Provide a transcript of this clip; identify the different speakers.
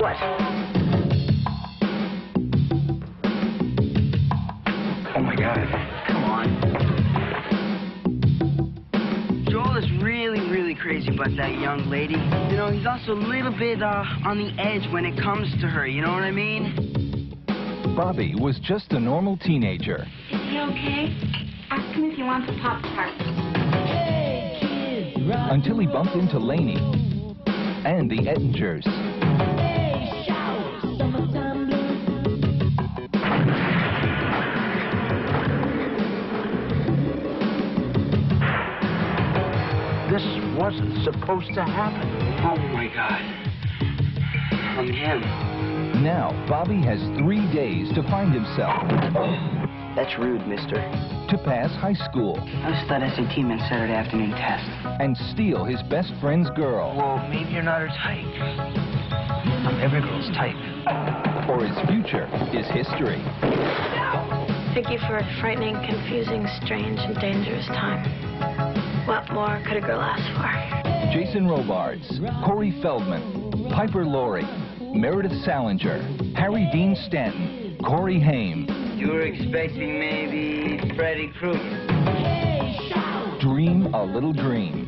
Speaker 1: What? Oh my
Speaker 2: god.
Speaker 1: Come on.
Speaker 2: Joel is really, really crazy about that young lady. You know, he's also a little bit uh, on the edge when it comes to her, you know what I mean?
Speaker 3: Bobby was just a normal teenager.
Speaker 4: Is he okay? Ask him if he wants a Pop Tart.
Speaker 3: Until he bumped into Lainie and the Ettingers.
Speaker 5: This wasn't supposed to happen.
Speaker 1: Oh my God. I'm him.
Speaker 3: Now, Bobby has three days to find himself,
Speaker 1: That's rude, mister.
Speaker 3: to pass high school, I
Speaker 1: was that SAT meant Saturday afternoon test.
Speaker 3: and steal his best friend's girl,
Speaker 1: Well, maybe you're not her type. I'm every girl's type.
Speaker 3: or his future is history.
Speaker 6: Thank you for a frightening, confusing, strange, and dangerous time. What more could a girl ask for?
Speaker 3: Jason Robards, Corey Feldman, Piper Laurie, Meredith Salenger, Harry Dean Stanton, Corey Haim. You
Speaker 1: were expecting maybe Freddy Krueger.
Speaker 3: Dream a little dream.